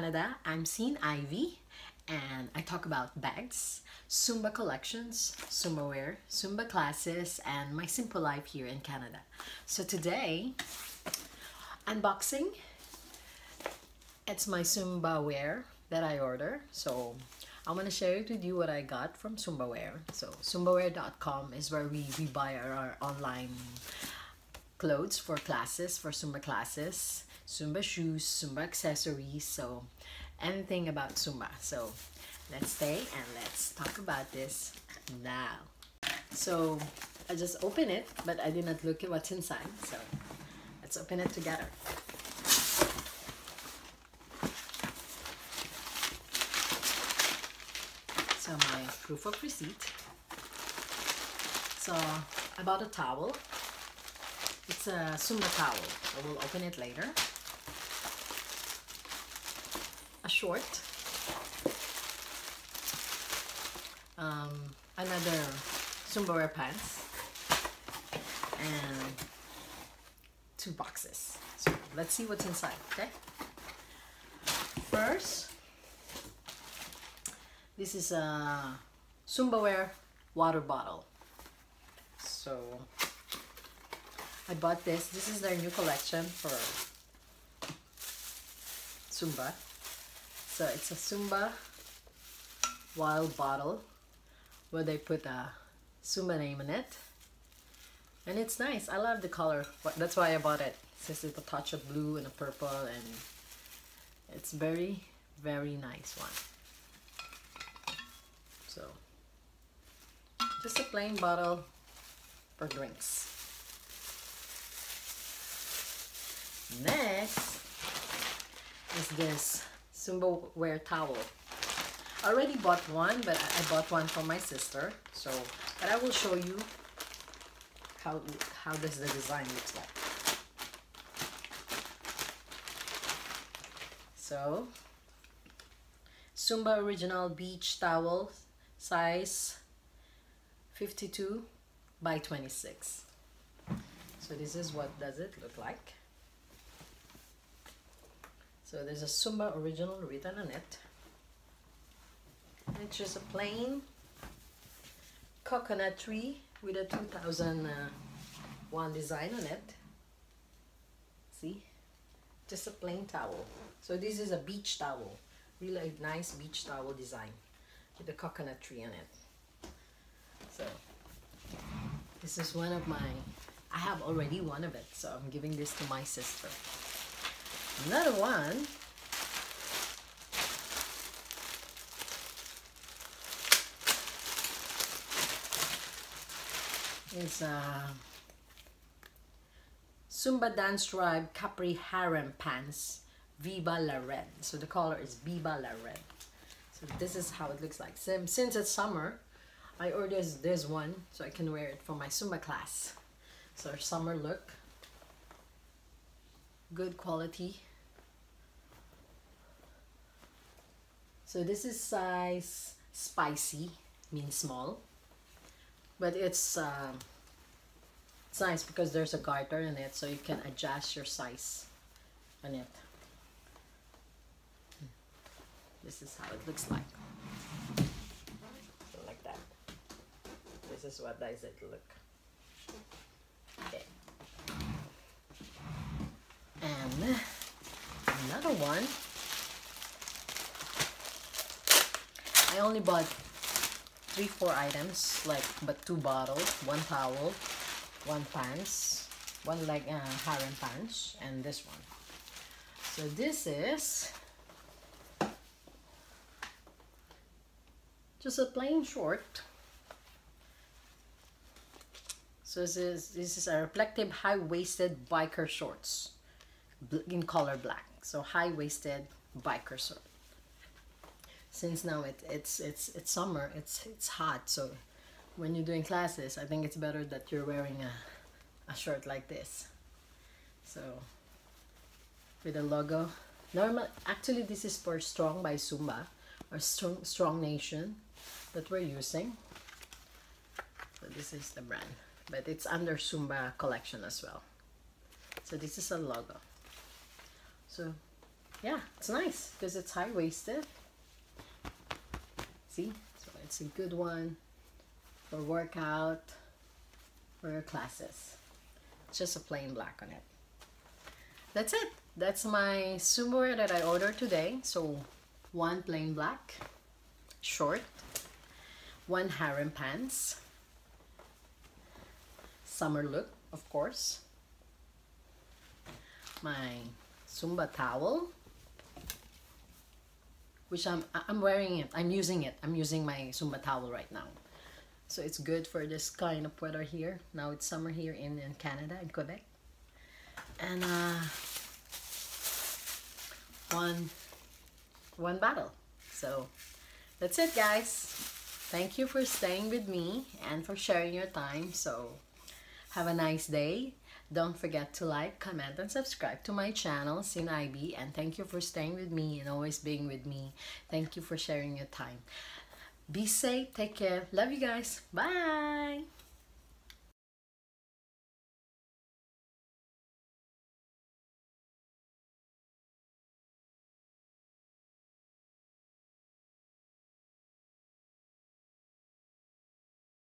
Canada. I'm Zin Ivy and I talk about bags, Zumba collections, Zumba wear, Zumba classes, and my simple life here in Canada. So today, unboxing. It's my Zumba wear that I order. So I'm gonna share it with you what I got from ZumbaWear. So ZumbaWear.com is where we, we buy our, our online clothes for classes, for Sumba classes, Zumba shoes, Zumba accessories, so anything about Zumba. So let's stay and let's talk about this now. So I just open it, but I did not look at what's inside. So let's open it together. So my proof of receipt. So I bought a towel. It's a Zumba towel. I will open it later. Short. Um, another Zumba wear pants. And two boxes. So let's see what's inside, okay? First, this is a Zumbawear water bottle. So I bought this. This is their new collection for Zumba. So it's a Zumba wild bottle where they put a Zumba name in it. And it's nice. I love the color. That's why I bought it. Since it's a touch of blue and a purple and it's very, very nice one. So, just a plain bottle for drinks. Next is this Zumba wear towel. I already bought one, but I bought one for my sister. So, but I will show you how how does the design looks like. So, Zumba Original Beach Towel size 52 by 26 so this is what does it look like so there's a Zumba original written on it. It's just a plain coconut tree with a 2001 design on it. See? Just a plain towel. So this is a beach towel. Really nice beach towel design with a coconut tree on it. So this is one of my, I have already one of it, so I'm giving this to my sister. Another one is uh, Zumba Dance Tribe Capri Harem Pants Viva La Red. So the color is Viva La Red. So this is how it looks like. Since it's summer, I ordered this one so I can wear it for my Zumba class. So summer look. Good quality. So this is size spicy, means small. But it's, uh, it's nice because there's a garter in it so you can adjust your size on it. This is how it looks like. Like that. This is what does it look. Okay. And another one. I only bought three, four items, like but two bottles, one towel, one pants, one leg uh, harem pants, and this one. So this is just a plain short. So this is, this is a reflective high-waisted biker shorts in color black. So high-waisted biker short. Since now it, it's it's it's summer, it's it's hot. So when you're doing classes, I think it's better that you're wearing a, a shirt like this. So with a logo. Normal, actually this is for Strong by Zumba or Strong, Strong Nation that we're using. So this is the brand, but it's under Zumba collection as well. So this is a logo. So yeah, it's nice because it's high-waisted. See? So it's a good one for workout, for your classes. Just a plain black on it. That's it. That's my sumo that I ordered today. So one plain black, short, one harem pants, summer look, of course, my Zumba towel, which I'm, I'm wearing it, I'm using it, I'm using my Zumba towel right now. So it's good for this kind of weather here. Now it's summer here in, in Canada, in Quebec. And uh, one, one bottle. So that's it guys. Thank you for staying with me and for sharing your time. So have a nice day. Don't forget to like, comment, and subscribe to my channel, Sin IB. And thank you for staying with me and always being with me. Thank you for sharing your time. Be safe. Take care. Love you guys. Bye.